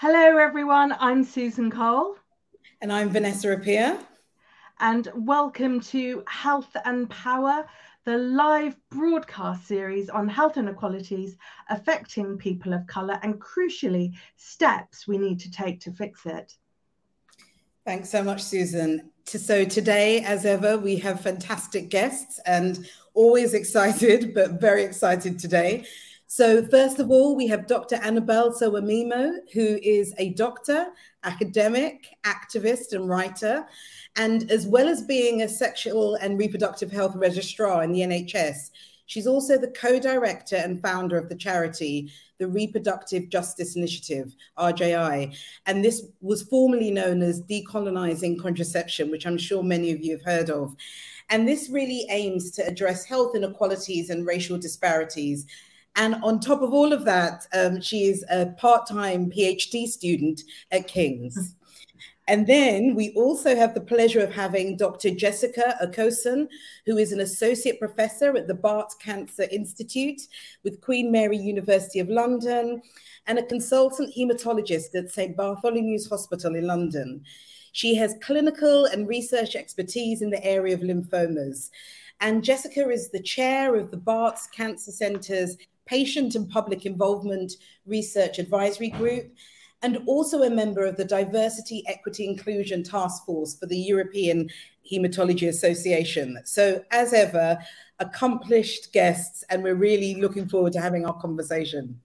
Hello, everyone. I'm Susan Cole. And I'm Vanessa Apea. And welcome to Health and Power, the live broadcast series on health inequalities affecting people of colour and, crucially, steps we need to take to fix it. Thanks so much, Susan. So, today, as ever, we have fantastic guests and always excited, but very excited today. So, first of all, we have Dr. Annabel Sowemimo, who is a doctor, academic, activist, and writer. And as well as being a sexual and reproductive health registrar in the NHS, she's also the co director and founder of the charity, the Reproductive Justice Initiative, RJI. And this was formerly known as Decolonizing Contraception, which I'm sure many of you have heard of. And this really aims to address health inequalities and racial disparities and on top of all of that, um, she is a part time PhD student at King's. And then we also have the pleasure of having Dr. Jessica Okosun, who is an associate professor at the Barts Cancer Institute with Queen Mary University of London and a consultant hematologist at St. Bartholomew's Hospital in London. She has clinical and research expertise in the area of lymphomas. And Jessica is the chair of the Barts Cancer Centre's Patient and Public Involvement Research Advisory Group, and also a member of the Diversity, Equity, Inclusion Task Force for the European Hematology Association. So, as ever, accomplished guests, and we're really looking forward to having our conversation.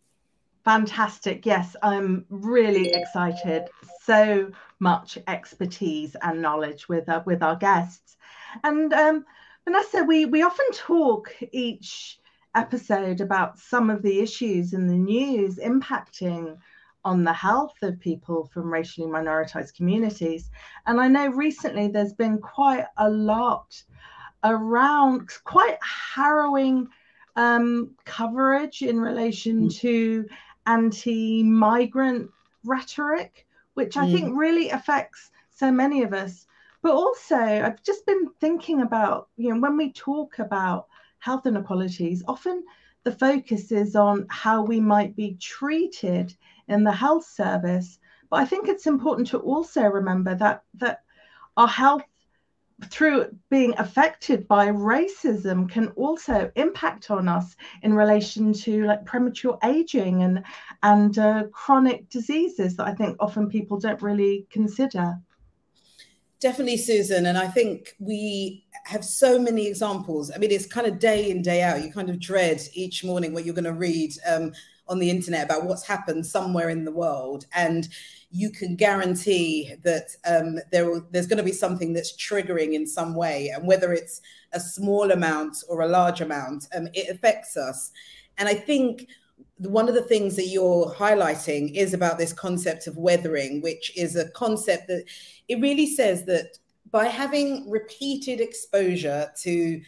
Fantastic. Yes, I'm really excited. So much expertise and knowledge with uh, with our guests. And um, Vanessa, we we often talk each episode about some of the issues in the news impacting on the health of people from racially minoritized communities. And I know recently there's been quite a lot around quite harrowing um, coverage in relation mm. to anti migrant rhetoric, which I mm. think really affects so many of us. But also, I've just been thinking about, you know, when we talk about health inequalities, often the focus is on how we might be treated in the health service. But I think it's important to also remember that that our health through being affected by racism can also impact on us in relation to like premature aging and and uh, chronic diseases that I think often people don't really consider. Definitely, Susan. And I think we have so many examples. I mean, it's kind of day in, day out. You kind of dread each morning what you're going to read um, on the internet about what's happened somewhere in the world. And you can guarantee that um, there there's going to be something that's triggering in some way. And whether it's a small amount or a large amount, um, it affects us. And I think one of the things that you're highlighting is about this concept of weathering, which is a concept that it really says that by having repeated exposure to,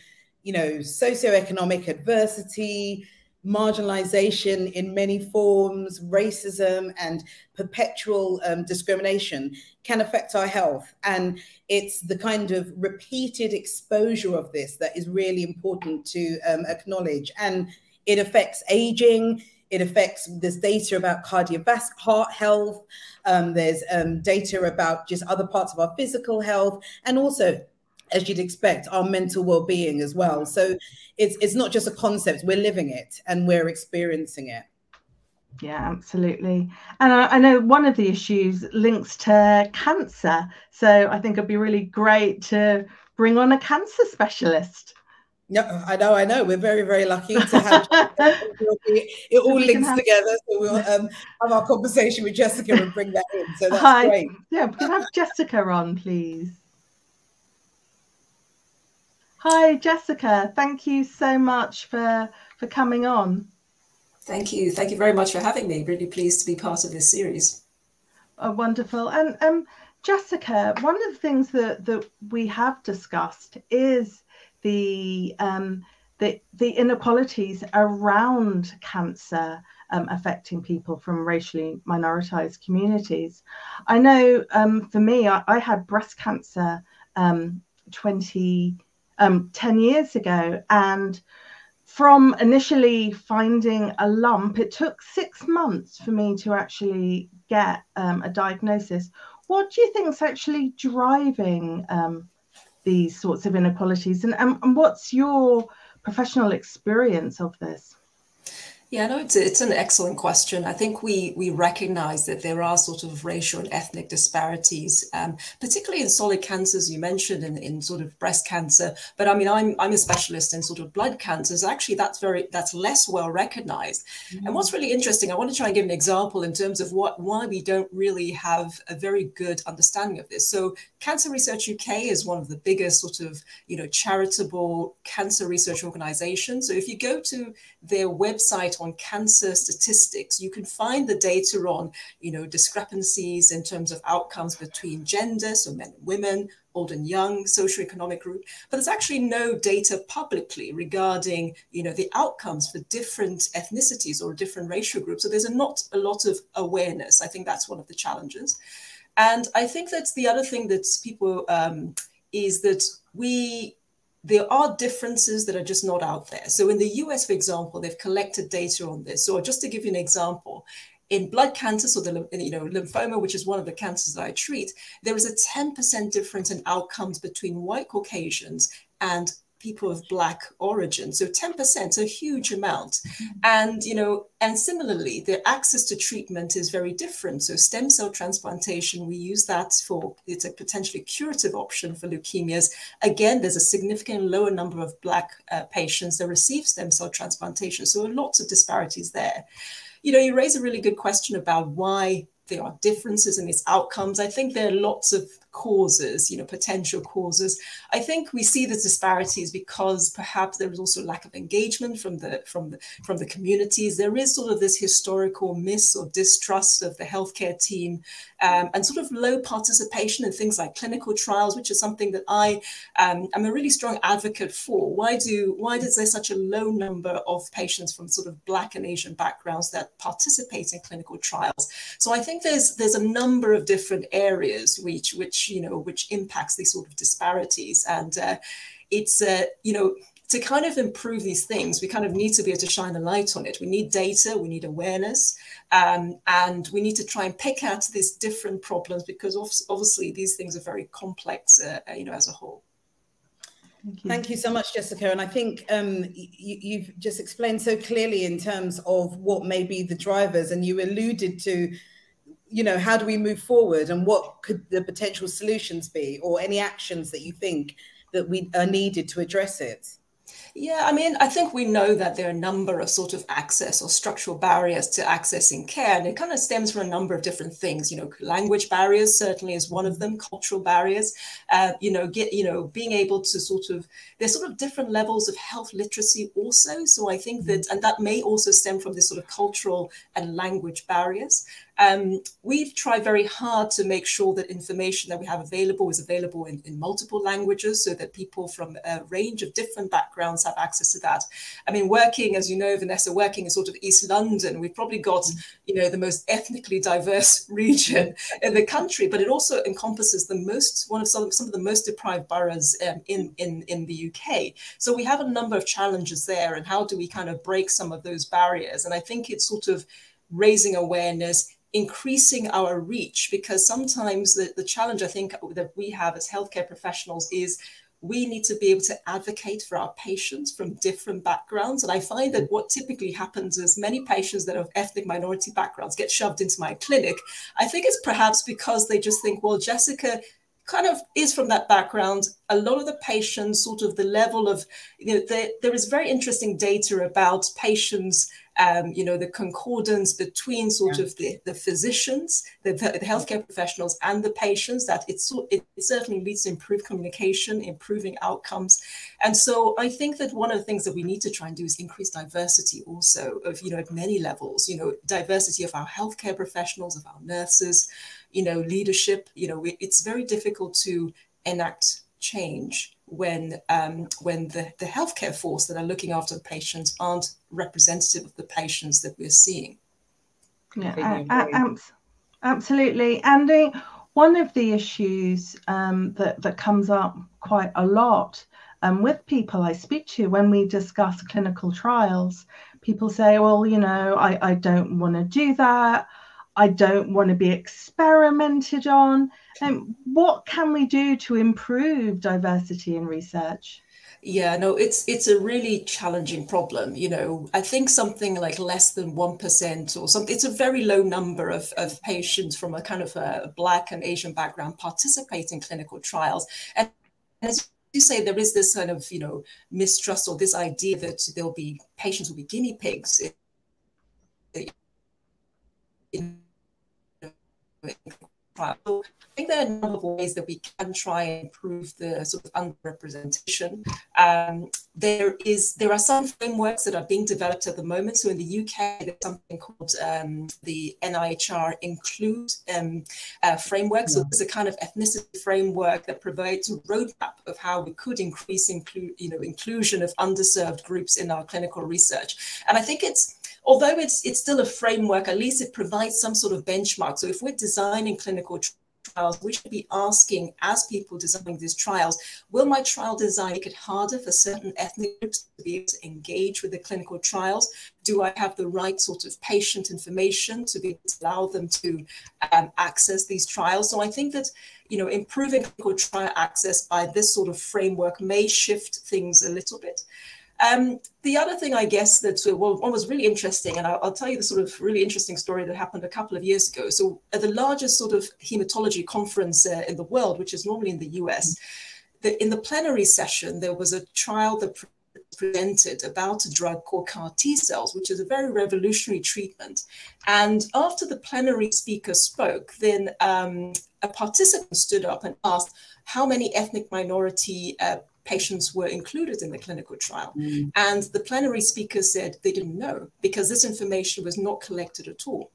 you know, socioeconomic adversity, marginalization in many forms, racism, and perpetual um, discrimination can affect our health. And it's the kind of repeated exposure of this that is really important to um, acknowledge. And it affects aging, it affects, there's data about cardiovascular heart health, um, there's um, data about just other parts of our physical health, and also as you'd expect, our mental well-being as well. So it's it's not just a concept; we're living it and we're experiencing it. Yeah, absolutely. And I, I, know one of the issues links to cancer. So I think it'd be really great to bring on a cancer specialist. No, I know, I know. We're very, very lucky to have it all links have... together. So we'll um, have our conversation with Jessica and bring that in. So that's Hi. great. Yeah, we can have Jessica on, please. Hi, Jessica. Thank you so much for for coming on. Thank you. Thank you very much for having me. Really pleased to be part of this series. Oh, wonderful. And um, Jessica, one of the things that that we have discussed is the um, the, the inequalities around cancer um, affecting people from racially minoritized communities. I know um, for me, I, I, had breast cancer um, 20, um, 10 years ago, and from initially finding a lump, it took six months for me to actually get um, a diagnosis. What do you think is actually driving um, these sorts of inequalities, and, and, and what's your professional experience of this? Yeah, no, it's, it's an excellent question. I think we we recognize that there are sort of racial and ethnic disparities, um, particularly in solid cancers you mentioned in, in sort of breast cancer. But I mean, I'm I'm a specialist in sort of blood cancers. Actually, that's very that's less well recognized. Mm-hmm. And what's really interesting, I want to try and give an example in terms of what why we don't really have a very good understanding of this. So, Cancer Research UK is one of the biggest sort of you know charitable cancer research organizations. So, if you go to their website on cancer statistics, you can find the data on, you know, discrepancies in terms of outcomes between gender, so men and women, old and young, socioeconomic group, but there's actually no data publicly regarding, you know, the outcomes for different ethnicities or different racial groups. So there's a not a lot of awareness. I think that's one of the challenges. And I think that's the other thing that people um, is that we there are differences that are just not out there. So in the US, for example, they've collected data on this. So just to give you an example, in blood cancer, so the you know lymphoma, which is one of the cancers that I treat, there is a 10% difference in outcomes between white Caucasians and people of black origin. So 10% a huge amount. Mm-hmm. and you know and similarly the access to treatment is very different. So stem cell transplantation we use that for it's a potentially curative option for leukemias. Again there's a significant lower number of black uh, patients that receive stem cell transplantation. So lots of disparities there. You know you raise a really good question about why there are differences in its outcomes. I think there are lots of causes, you know, potential causes. I think we see the disparities because perhaps there is also lack of engagement from the from the from the communities. There is sort of this historical miss or distrust of the healthcare team, um, and sort of low participation in things like clinical trials, which is something that I um, am a really strong advocate for. Why do why is there such a low number of patients from sort of Black and Asian backgrounds that participate in clinical trials? So I think there's there's a number of different areas which which you know, which impacts these sort of disparities. And uh, it's, uh, you know, to kind of improve these things, we kind of need to be able to shine a light on it. We need data, we need awareness, um, and we need to try and pick out these different problems because obviously these things are very complex, uh, uh, you know, as a whole. Thank you. Thank you so much, Jessica. And I think um, you, have just explained so clearly in terms of what may be the drivers, and you alluded to you know, how do we move forward and what could the potential solutions be or any actions that you think that we are needed to address it? Yeah, I mean, I think we know that there are a number of sort of access or structural barriers to accessing care, and it kind of stems from a number of different things. You know, language barriers certainly is one of them. Cultural barriers, uh, you know, get you know, being able to sort of there's sort of different levels of health literacy also. So I think that, and that may also stem from this sort of cultural and language barriers. Um, we've tried very hard to make sure that information that we have available is available in, in, multiple languages so that people from a range of different backgrounds have access to that. I mean, working, as you know, Vanessa, working in sort of East London, we've probably got, you know, the most ethnically diverse region in the country, but it also encompasses the most, one of some, some of the most deprived boroughs um, in, in, in the UK. So we have a number of challenges there and how do we kind of break some of those barriers? And I think it's sort of raising awareness, increasing our reach because sometimes the, the challenge I think that we have as healthcare professionals is we need to be able to advocate for our patients from different backgrounds. And I find that what typically happens is many patients that have ethnic minority backgrounds get shoved into my clinic. I think it's perhaps because they just think, well, Jessica kind of is from that background. A lot of the patients, sort of the level of, you know, there, there is very interesting data about patients um, you know, the concordance between sort yeah. of the, the physicians, the, the, healthcare professionals, and the patients, that it's, it, it certainly leads to improved communication, improving outcomes. And so I think that one of the things that we need to try and do is increase diversity also of, you know, at many levels, you know, diversity of our healthcare professionals, of our nurses, you know, leadership, you know, it's very difficult to enact change when um, when the, the healthcare force that are looking after the patients aren't representative of the patients that we're seeing. Yeah, absolutely. And one of the issues um, that, that comes up quite a lot um, with people I speak to when we discuss clinical trials. People say, well, you know, I, I don't want to do that. I don't want to be experimented on. And what can we do to improve diversity in research? Yeah, no, it's it's a really challenging problem. You know, I think something like less than one percent or something. It's a very low number of, of patients from a kind of a black and Asian background participate in clinical trials. And as you say, there is this kind of you know mistrust or this idea that there'll be patients will be guinea pigs. In, trial. I think there are a number of ways that we can try and improve the sort of underrepresentation. Um, there is there are some frameworks that are being developed at the moment. So in the UK, there's something called um, the NIHR Include um, uh, framework. So it's a kind of ethnicity framework that provides a roadmap of how we could increase include you know inclusion of underserved groups in our clinical research. And I think it's although it's it's still a framework, at least it provides some sort of benchmark. So if we're designing clinical trials, we should be asking as people designing these trials, will my trial design make it harder for certain ethnic groups to be able to engage with the clinical trials? Do I have the right sort of patient information to be to allow them to um, access these trials? So I think that you know improving clinical trial access by this sort of framework may shift things a little bit. Um, the other thing, I guess, that uh, well, one was really interesting, and I'll, I'll, tell you the sort of really interesting story that happened a couple of years ago. So, at the largest sort of hematology conference uh, in the world, which is normally in the US, the, in the plenary session, there was a trial that pre presented about a drug called CAR T cells, which is a very revolutionary treatment. And after the plenary speaker spoke, then um, a participant stood up and asked how many ethnic minority uh, patients were included in the clinical trial. Mm. And the plenary speaker said they didn't know because this information was not collected at all.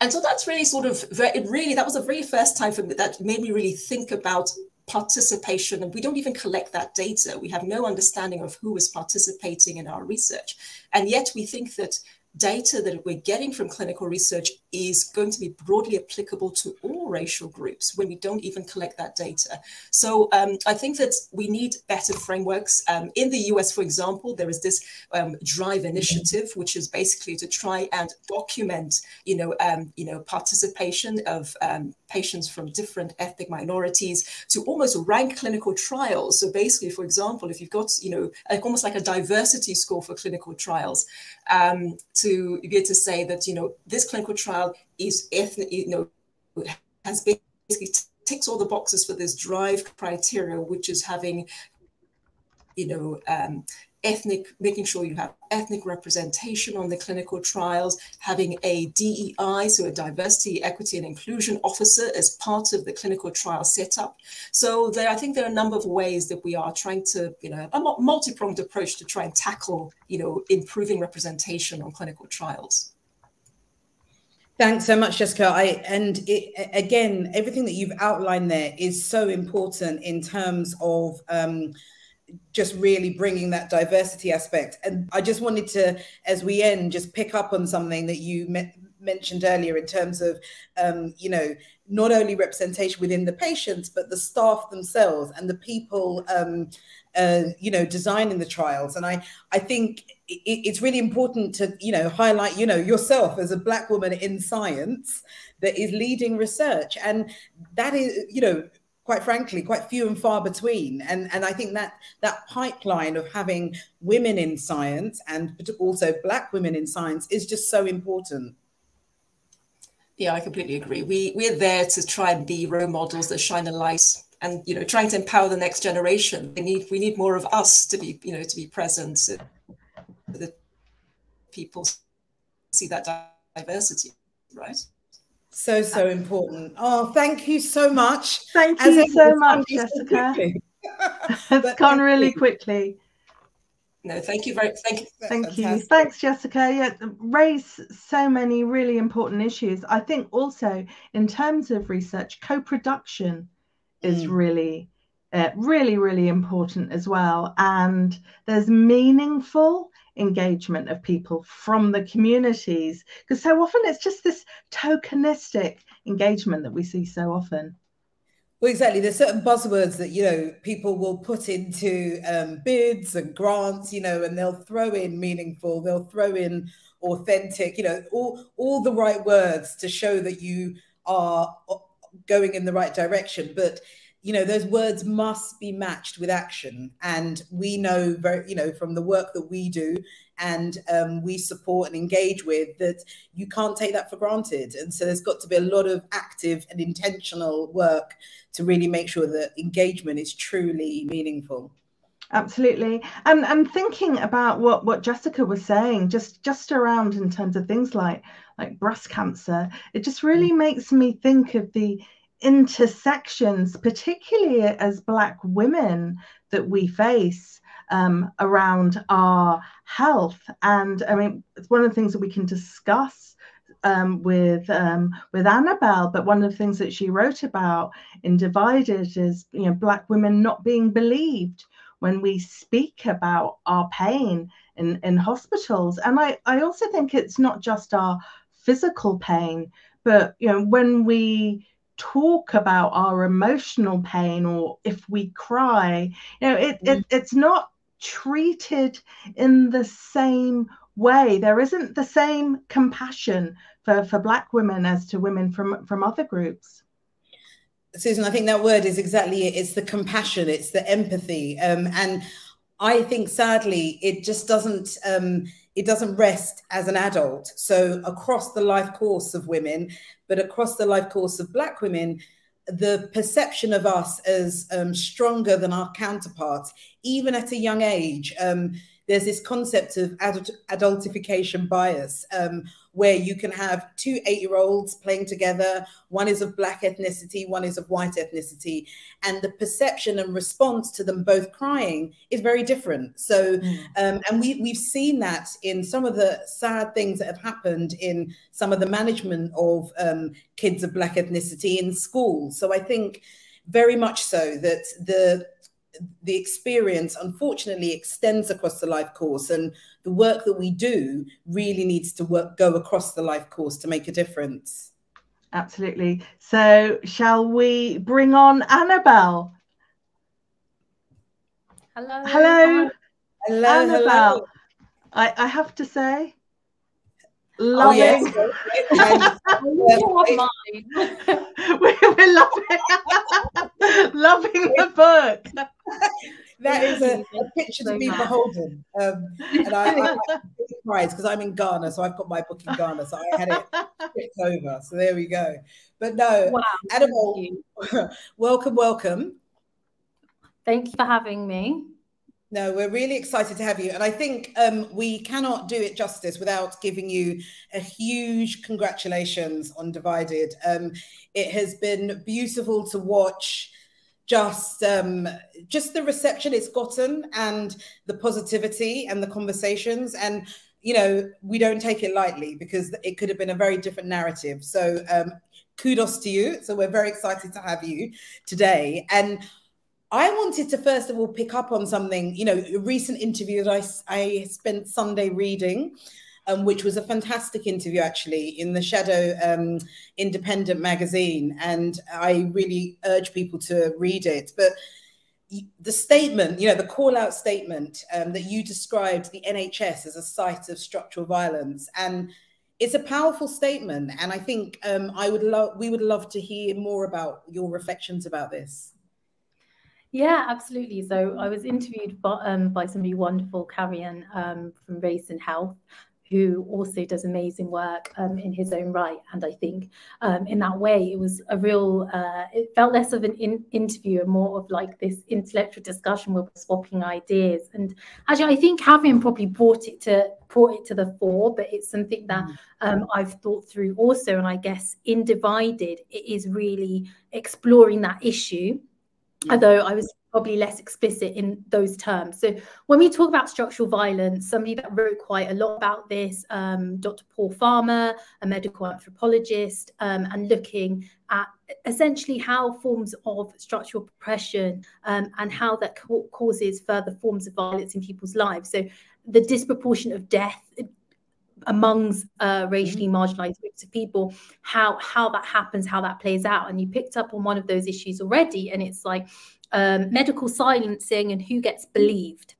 And so that's really sort of, it really, that was the very first time for me that made me really think about participation and we don't even collect that data we have no understanding of who is participating in our research and yet we think that data that we're getting from clinical research is going to be broadly applicable to all racial groups when we don't even collect that data. So um, I think that we need better frameworks. Um, in the US, for example, there is this um, Drive initiative, which is basically to try and document, you know, um, you know, participation of um, patients from different ethnic minorities to almost rank clinical trials. So basically, for example, if you've got, you know, like almost like a diversity score for clinical trials, um, to be able to say that, you know, this clinical trial is ethnic, you know, has basically ticks all the boxes for this drive criteria, which is having, you know, um, ethnic, making sure you have ethnic representation on the clinical trials, having a DEI, so a diversity, equity, and inclusion officer as part of the clinical trial setup. So there, I think there are a number of ways that we are trying to, you know, a multi-pronged approach to try and tackle, you know, improving representation on clinical trials. Thanks so much, Jessica. I and it, again, everything that you've outlined there is so important in terms of um, just really bringing that diversity aspect. And I just wanted to, as we end, just pick up on something that you mentioned earlier in terms of, um, you know, not only representation within the patients, but the staff themselves and the people, um, uh, you know, designing the trials. And I, I think it, it's really important to, you know, highlight, you know, yourself as a black woman in science that is leading research. And that is, you know, quite frankly, quite few and far between. And, and I think that that pipeline of having women in science and also Black women in science is just so important. Yeah, I completely agree. We we're there to try and be role models that shine a light and you know trying to empower the next generation. We need we need more of us to be you know to be present so that people see that diversity, right? So, so important. Oh, thank you so much. Thank you so much, Jessica. it's gone really you. quickly. No, thank you very thank you. Thank Fantastic. you. Thanks, Jessica. Yeah, raise so many really important issues. I think also in terms of research, co-production is mm. really uh, really, really important as well. And there's meaningful engagement of people from the communities because so often it's just this tokenistic engagement that we see so often. Well, exactly. There's certain buzzwords that you know people will put into um, bids and grants, you know, and they'll throw in meaningful, they'll throw in authentic, you know, all all the right words to show that you are uh, going in the right direction. But you know those words must be matched with action and we know very you know from the work that we do and um, we support and engage with that you can't take that for granted. And so there's got to be a lot of active and intentional work to really make sure that engagement is truly meaningful. Absolutely. And and thinking about what what jessica was saying just just around in terms of things like like breast cancer it just really mm. makes me think of the intersections, particularly as Black women, that we face um, around our health. And I mean, it's one of the things that we can discuss um, with um, with Annabel. But one of the things that she wrote about in Divided is, you know, Black women not being believed when we speak about our pain in, in hospitals. And I, I also think it's not just our physical pain, but you know, when we talk about our emotional pain or if we cry you know it, it it's not treated in the same way. There isn't the same compassion for for black women as to women from from other groups. Susan i think that word is exactly it. It's the compassion. It's the empathy. Um, and i think sadly it just doesn't um, it doesn't rest as an adult. So across the life course of women, but across the life course of Black women, the perception of us as um, stronger than our counterparts, even at a young age, um, there's this concept of adult, adultification bias, um, where you can have two eight year olds playing together. One is of black ethnicity, one is of white ethnicity. And the perception and response to them both crying is very different. So, mm. um, and we, we've seen that in some of the sad things that have happened in some of the management of um, kids of black ethnicity in schools. So I think very much so that the the experience unfortunately extends across the life course and the work that we do really needs to work go across the life course to make a difference absolutely so shall we bring on annabel hello hello hello annabel hello. I, I have to say loving. Oh, yes. we, we're loving, loving the book. That is a, a picture to be beholden. Um, and I, I, I surprised because I'm in Ghana, so I've got my book in Ghana, so I had it flipped over. So there we go. But no, wow, Annabel, welcome, welcome. Thank you for having me. No, we're really excited to have you. And I think um, we cannot do it justice without giving you a huge congratulations on Divided. Um, it has been beautiful to watch just um, just the reception it's gotten and the positivity and the conversations. And, you know, we don't take it lightly because it could have been a very different narrative. So um, kudos to you. So we're very excited to have you today. And I wanted to first of all pick up on something, you know, a recent interview that I, I spent Sunday reading, um, which was a fantastic interview actually in the Shadow um, Independent magazine. And I really urge people to read it. But the statement, you know, the call out statement um, that you described the NHS as a site of structural violence. And it's a powerful statement. And I think um, I would love, we would love to hear more about your reflections about this. Yeah, absolutely. So I was interviewed by, um, by somebody wonderful, Carrion um, from Race and Health, who also does amazing work um, in his own right. And I think um, in that way, it was a real, uh, it felt less of an in interview and more of like this intellectual discussion where we're swapping ideas. And actually, I think having probably brought it to brought it to the fore, but it's something that mm. um, I've thought through also. And I guess in Divided, it is really exploring that issue yeah. although I was probably less explicit in those terms. So when we talk about structural violence, somebody that wrote quite a lot about this, um, Dr. Paul Farmer, a medical anthropologist, um, and looking at essentially how forms of structural oppression um, and how that causes further forms of violence in people's lives. So the disproportion of death amongst uh, racially mm-hmm. marginalized groups of people how how that happens how that plays out and you picked up on one of those issues already and it's like um, medical silencing and who gets believed.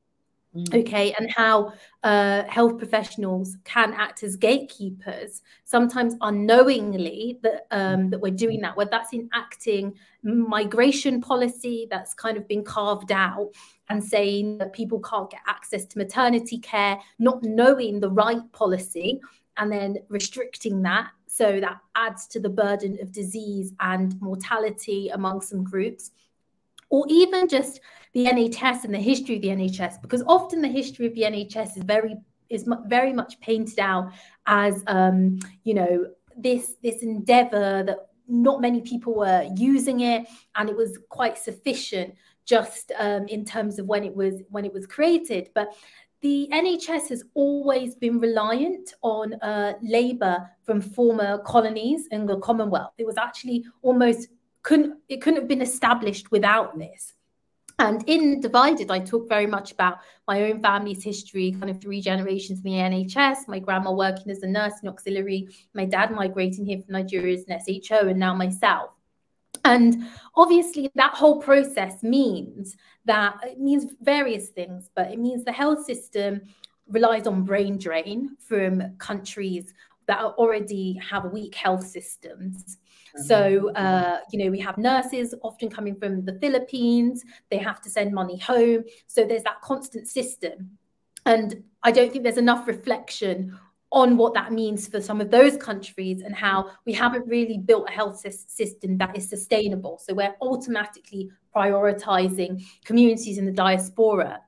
Okay, and how uh, health professionals can act as gatekeepers, sometimes unknowingly that um, that we're doing that. Whether that's enacting migration policy that's kind of been carved out and saying that people can't get access to maternity care, not knowing the right policy, and then restricting that. So that adds to the burden of disease and mortality among some groups or even just the NHS and the history of the NHS, because often the history of the NHS is very is very much painted out as um, you know this this endeavor that not many people were using it and it was quite sufficient just um, in terms of when it was when it was created but the NHS has always been reliant on uh, labour from former colonies in the Commonwealth. It was actually almost couldn't it couldn't have been established without this. And in Divided, I talk very much about my own family's history, kind of three generations in the NHS, my grandma working as a nurse in auxiliary, my dad migrating here from Nigeria as an SHO, and now myself. And obviously, that whole process means that it means various things, but it means the health system relies on brain drain from countries that already have weak health systems. So, mm-hmm. uh, you know, we have nurses often coming from the Philippines, they have to send money home. So there's that constant system. And I don't think there's enough reflection on what that means for some of those countries and how we haven't really built a health system that is sustainable. So we're automatically prioritizing communities in the diaspora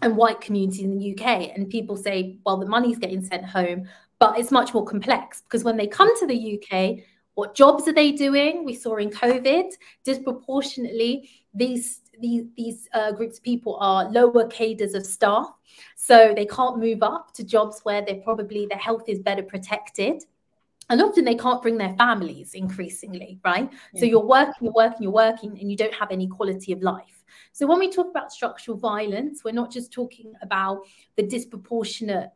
and white communities in the UK. And people say, well, the money's getting sent home, but it's much more complex because when they come to the UK, what jobs are they doing? We saw in COVID disproportionately these these, these uh, groups of people are lower cadres of staff, so they can't move up to jobs where they probably their health is better protected. And often they can't bring their families increasingly, right? Yeah. So you're working, you're working, you're working, and you don't have any quality of life. So when we talk about structural violence, we're not just talking about the disproportionate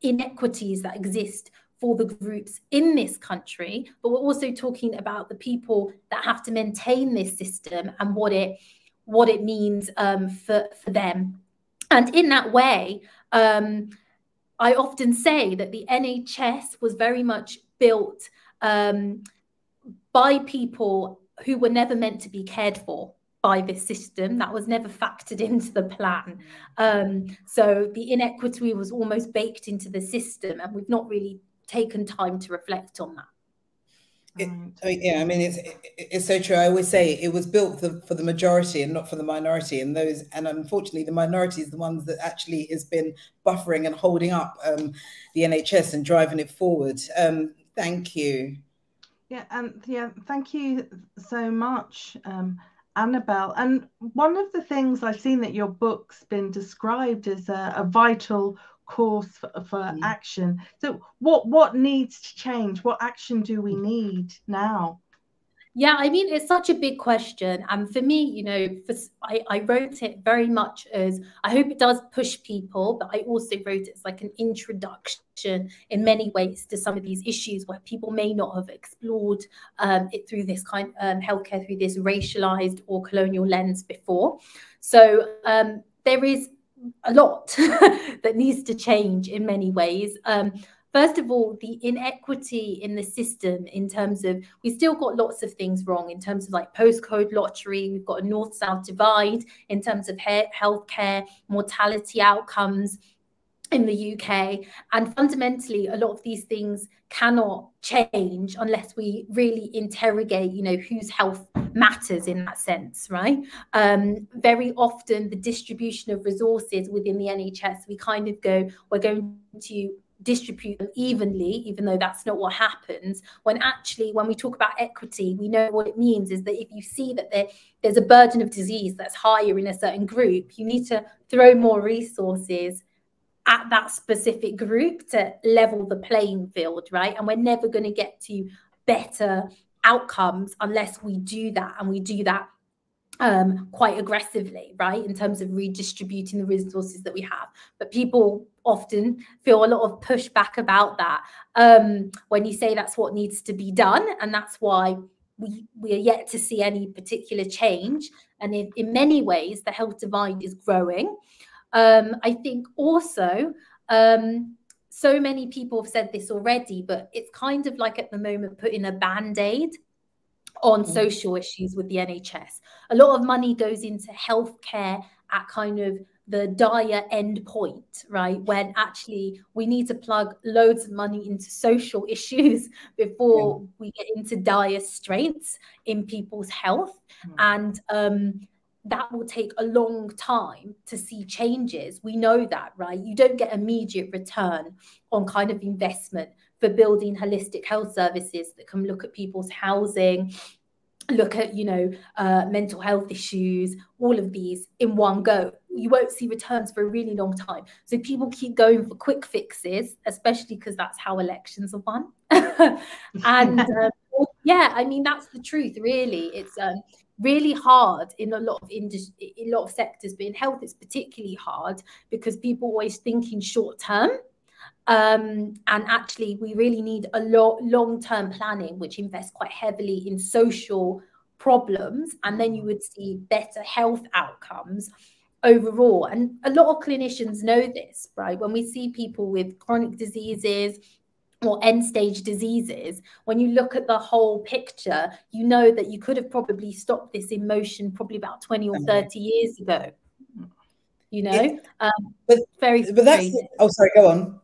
inequities that exist for the groups in this country, but we're also talking about the people that have to maintain this system and what it what it means um, for for them. And in that way, um, I often say that the NHS was very much built um, by people who were never meant to be cared for by this system that was never factored into the plan um, so the inequity was almost baked into the system and we've not really taken time to reflect on that. It, I mean, yeah, I mean, it's it's so true. I always say it was built for, for the majority and not for the minority, and those, and unfortunately, the minority is the ones that actually has been buffering and holding up um, the NHS and driving it forward. Um, thank you. Yeah, and yeah, thank you so much, um, Annabel. And one of the things I've seen that your book's been described as a, a vital course for, for mm. action. So what what needs to change? What action do we need now? Yeah, I mean, it's such a big question. And for me, you know, for, I, I wrote it very much as I hope it does push people, but I also wrote it as like an introduction in many ways to some of these issues where people may not have explored um, it through this kind of um, healthcare through this racialized or colonial lens before. So um, there is a lot that needs to change in many ways. Um, first of all, the inequity in the system in terms of we still got lots of things wrong in terms of like postcode lottery. We've got a north south divide in terms of he- healthcare, mortality outcomes in the UK. And fundamentally, a lot of these things cannot change unless we really interrogate, you know, whose health matters in that sense, right? Um, very often, the distribution of resources within the NHS, we kind of go, we're going to distribute them evenly, even though that's not what happens. When actually, when we talk about equity, we know what it means is that if you see that there, there's a burden of disease that's higher in a certain group, you need to throw more resources at that specific group to level the playing field, right? And we're never going to get to better outcomes unless we do that and we do that um, quite aggressively, right, in terms of redistributing the resources that we have. But people often feel a lot of pushback about that um, when you say that's what needs to be done, and that's why we we are yet to see any particular change. And in, in many ways, the health divide is growing. Um, I think also. Um, so many people have said this already, but it's kind of like at the moment putting a band aid on mm. social issues with the NHS. A lot of money goes into healthcare at kind of the dire end point, right? When actually we need to plug loads of money into social issues before yeah. we get into dire straits in people's health. Mm. And um, that will take a long time to see changes. We know that, right? You don't get immediate return on kind of investment for building holistic health services that can look at people's housing, look at you know uh, mental health issues all of these in one go you won't see returns for a really long time so people keep going for quick fixes especially because that's how elections are won and uh, yeah i mean that's the truth really it's um, really hard in a lot of industry in a lot of sectors but in health it's particularly hard because people always thinking short term um, and actually we really need a lot long-term planning which invests quite heavily in social problems and then you would see better health outcomes overall. And a lot of clinicians know this right? When we see people with chronic diseases or end stage diseases, when you look at the whole picture, you know that you could have probably stopped this in motion probably about 20 or 30 years ago. You know, it, um, but, very but that's oh sorry, go on.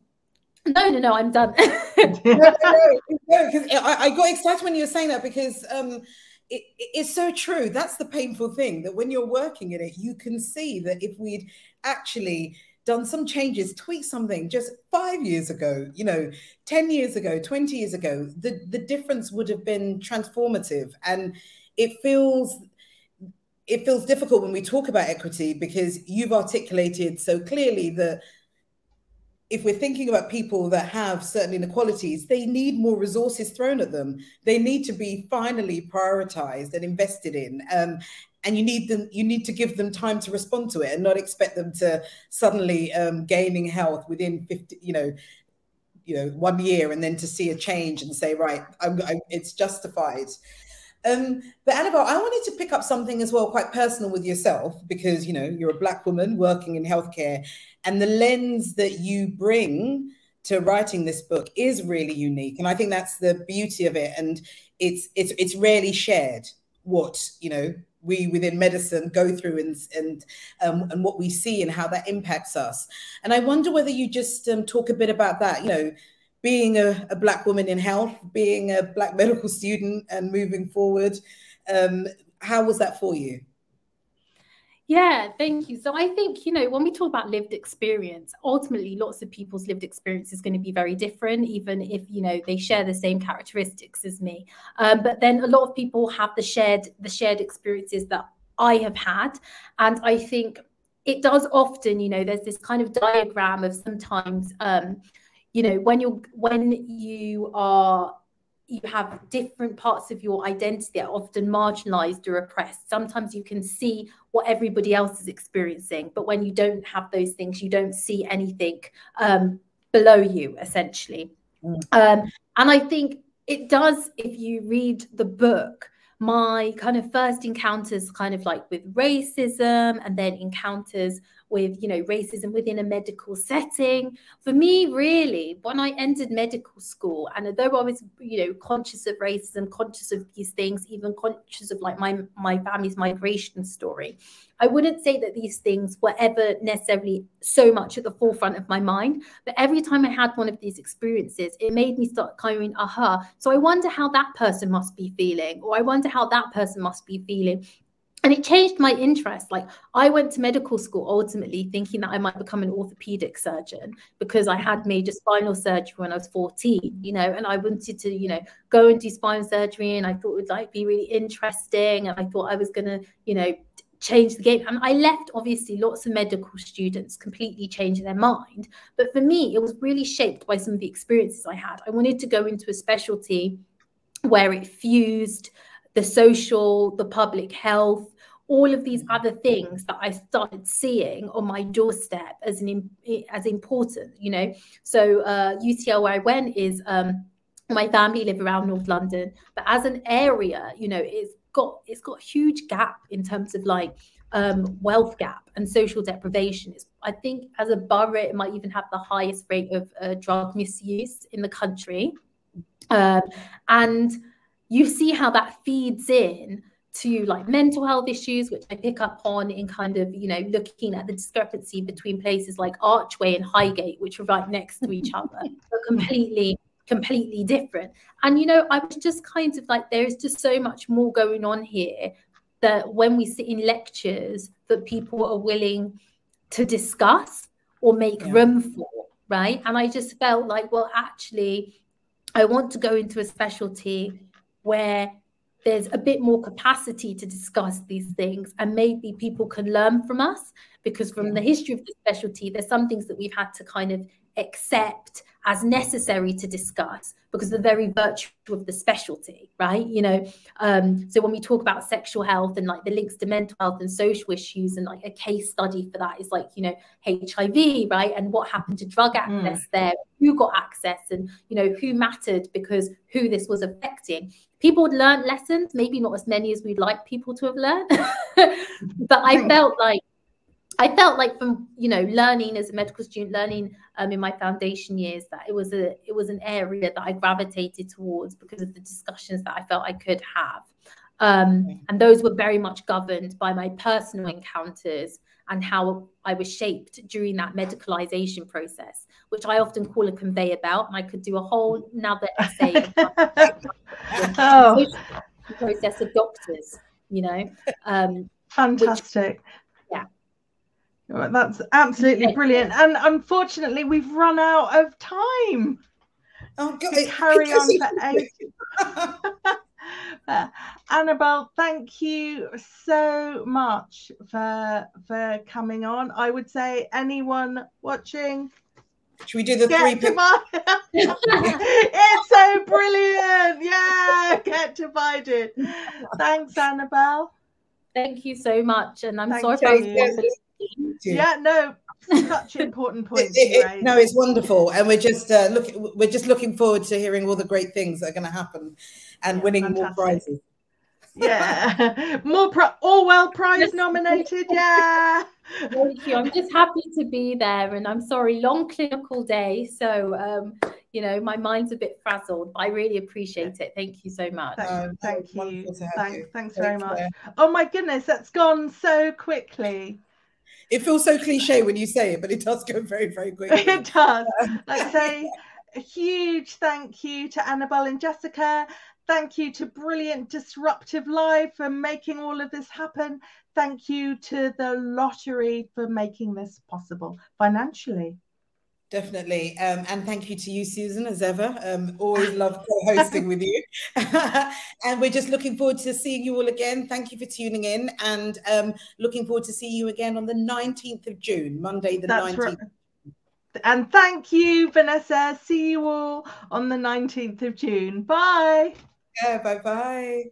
No, no, no, I'm done. no, no, no, because I, I, got excited when you were saying that because um, it, it's so true. That's the painful thing that when you're working in it, you can see that if we'd actually done some changes, tweaked something just five years ago, you know, 10 years ago, 20 years ago, the, the difference would have been transformative. And it feels it feels difficult when we talk about equity because you've articulated so clearly that if we're thinking about people that have certain inequalities, they need more resources thrown at them. They need to be finally prioritized and invested in. Um, and you need them you need to give them time to respond to it and not expect them to suddenly um, gaining health within 50 you know you know one year and then to see a change and say right I'm, I'm, it's justified um, but Annabel, I wanted to pick up something as well, quite personal with yourself, because you know you're a black woman working in healthcare, and the lens that you bring to writing this book is really unique, and I think that's the beauty of it. And it's it's it's rarely shared what you know we within medicine go through and and um, and what we see and how that impacts us. And I wonder whether you just um, talk a bit about that. You know, being a, a, black woman in health, being a black medical student, and moving forward. Um, how was that for you? Yeah, thank you. So I think, you know, when we talk about lived experience, ultimately lots of people's lived experience is going to be very different, even if, you know, they share the same characteristics as me. Um, but then a lot of people have the shared the shared experiences that I have had. And I think it does often, you know, there's this kind of diagram of sometimes um, you know, when you're when you are you have different parts of your identity that are often marginalized or oppressed. Sometimes you can see what everybody else is experiencing, but when you don't have those things, you don't see anything um, below you, essentially. Mm. Um, and I think it does, if you read the book, my kind of first encounters kind of like with racism and then encounters with you know racism within a medical setting. For me really when i entered medical school and although i was you know conscious of racism conscious of these things even conscious of like my my family's migration story i wouldn't say that these things were ever necessarily so much at the forefront of my mind but every time i had one of these experiences it made me start kind of going aha. So i wonder how that person must be feeling or i wonder how that person must be feeling and it changed my interest. Like i went to medical school ultimately thinking that i might become an orthopedic surgeon because i had major spinal surgery when i was 14 you know and i wanted to you know go and do spinal surgery and i thought it would like be really interesting and i thought i was going to you know change the game. And i left obviously lots of medical students completely changing their mind. But for me it was really shaped by some of the experiences i had. I wanted to go into a specialty where it fused the social the public health all of these other things that I started seeing on my doorstep as an as important, you know. So uh, UCL where I went is um, my family live around North London, but as an area, you know, it's got it's got huge gap in terms of like um, wealth gap and social deprivation. It's, I think as a borough, it might even have the highest rate of uh, drug misuse in the country, um, and you see how that feeds in to like mental health issues, which I pick up on in kind of, you know, looking at the discrepancy between places like Archway and Highgate, which are right next to each other, but completely, completely different. And, you know, I was just kind of like, there's just so much more going on here that when we sit in lectures that people are willing to discuss or make yeah. room for, right? And I just felt like, well, actually, I want to go into a specialty where there's a bit more capacity to discuss these things and maybe people can learn from us because from the history of the specialty there's some things that we've had to kind of accept as necessary to discuss because the very virtue of the specialty right you know um, so when we talk about sexual health and like the links to mental health and social issues and like a case study for that is like you know hiv right and what happened to drug hmm. access mm. there who got access and you know who mattered because who this was affecting people had learned lessons maybe not as many as we'd like people to have learned but i felt like I felt like from you know learning as a medical student, learning um, in my foundation years, that it was a it was an area that I gravitated towards because of the discussions that I felt I could have, um, and those were very much governed by my personal encounters and how I was shaped during that medicalization process, which I often call a conveyor belt, and I could do a whole another essay. oh. process of doctors, you know. Um, Fantastic. Which, that's absolutely brilliant. And unfortunately, we've run out of time. Oh, God. To carry on for eight. uh, Annabel, thank you so much for for coming on. I would say anyone watching. Should we do the three? it's so brilliant! Yeah, get divided. Thanks, Annabel. Thank you so much, and I'm Thank sorry you. Yeah, no, such important points. It, it, no, it's wonderful, and we're just uh, looking. We're just looking forward to hearing all the great things that are going to happen, and yeah, winning fantastic. more prizes. Yeah, more pro- Orwell Prize nominated. Yeah. Thank you. I'm just happy to be there, and I'm sorry, long clinical day. So, um, you know, my mind's a bit frazzled, but I really appreciate it. Thank you so much. Thank, thank you. Thanks, thanks very much. Oh my goodness, that's gone so quickly it feels so cliche when you say it, but it does go very, very quickly. it does. Like say a huge thank you to Annabel and Jessica. Thank you to Brilliant Disruptive Live for making all of this happen. Thank you to the lottery for making this possible financially. Definitely. Um, and thank you to you, Susan, as ever. Um, always love co-hosting with you. and we're just looking forward to seeing you all again. Thank you for tuning in and um, looking forward to seeing you again on the 19th of June, Monday the That's 19th. Right. And thank you, Vanessa. See you all on the 19th of June. Bye. Yeah, bye-bye.